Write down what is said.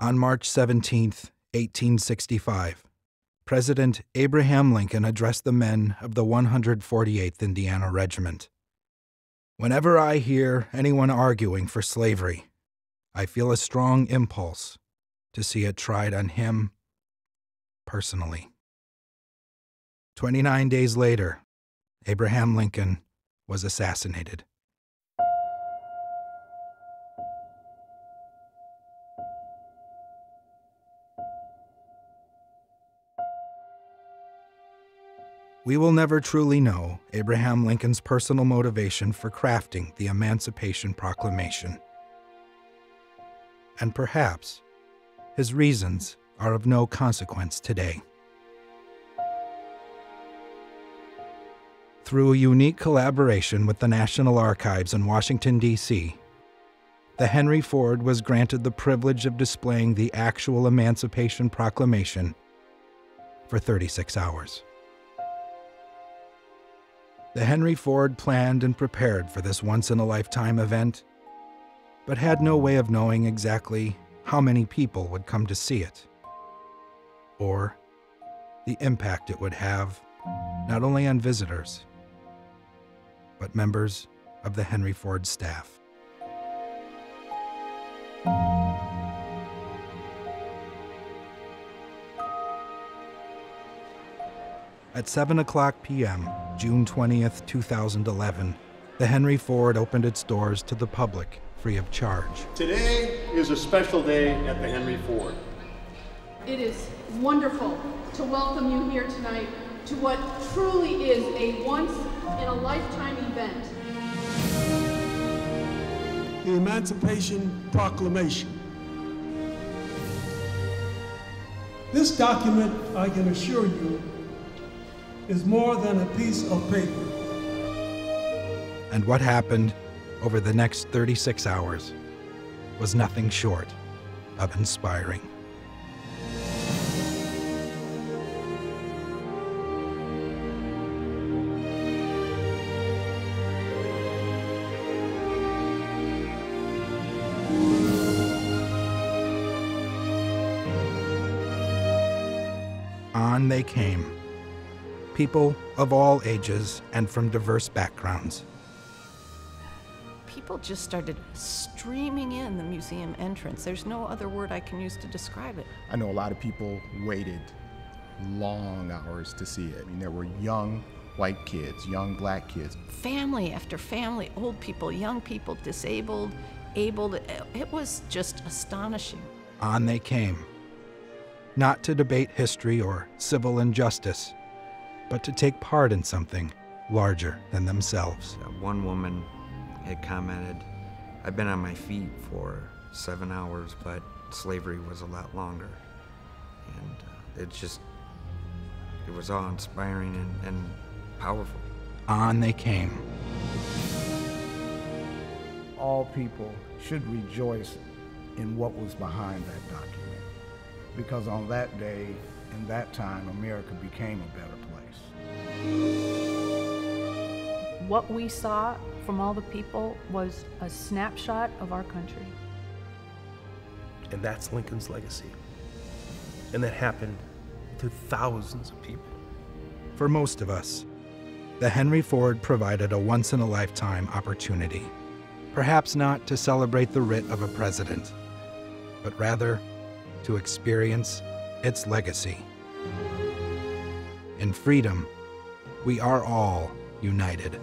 On March 17, 1865, President Abraham Lincoln addressed the men of the 148th Indiana Regiment. Whenever I hear anyone arguing for slavery, I feel a strong impulse to see it tried on him personally. 29 days later, Abraham Lincoln was assassinated. We will never truly know Abraham Lincoln's personal motivation for crafting the Emancipation Proclamation. And perhaps his reasons are of no consequence today. Through a unique collaboration with the National Archives in Washington, D.C., the Henry Ford was granted the privilege of displaying the actual Emancipation Proclamation for 36 hours. The Henry Ford planned and prepared for this once in a lifetime event, but had no way of knowing exactly how many people would come to see it, or the impact it would have not only on visitors, but members of the Henry Ford staff. At 7 o'clock p.m., June 20th, 2011, the Henry Ford opened its doors to the public free of charge. Today is a special day at the Henry Ford. It is wonderful to welcome you here tonight to what truly is a once in a lifetime event. The Emancipation Proclamation. This document, I can assure you, is more than a piece of paper. And what happened over the next 36 hours was nothing short of inspiring. On they came people of all ages and from diverse backgrounds. People just started streaming in the museum entrance. There's no other word I can use to describe it. I know a lot of people waited long hours to see it. I mean, there were young white kids, young black kids. Family after family, old people, young people, disabled, able. it was just astonishing. On they came. Not to debate history or civil injustice, but to take part in something larger than themselves. One woman had commented, I've been on my feet for seven hours, but slavery was a lot longer. And uh, it just, it was awe inspiring and, and powerful. On they came. All people should rejoice in what was behind that document. Because on that day, in that time, America became a better place. what we saw from all the people was a snapshot of our country. And that's Lincoln's legacy. And that happened to thousands of people. For most of us, the Henry Ford provided a once in a lifetime opportunity. Perhaps not to celebrate the writ of a president, but rather to experience its legacy. In freedom, we are all united.